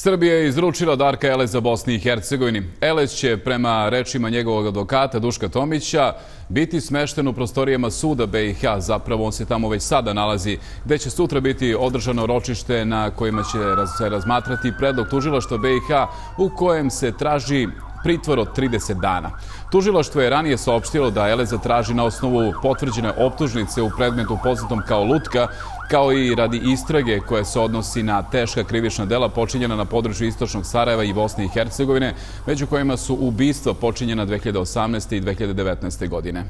Srbija je izručila Darka Eleza za Bosni i Hercegovini. Elez će, prema rečima njegovog advokata Duška Tomića, biti smešten u prostorijama suda BiH. Zapravo on se tamo već sada nalazi, gde će sutra biti održano ročište na kojima će se razmatrati predlog tužilaštva BiH u kojem se traži pritvor od 30 dana. Tužilaštvo je ranije saopštilo da Eleza traži na osnovu potvrđene optužnice u predmetu poznatom kao Lutka, kao i radi istrage koje se odnosi na teška krivična dela počinjena na području Istočnog Sarajeva i Bosne i Hercegovine, među kojima su ubistva počinjena 2018. i 2019. godine.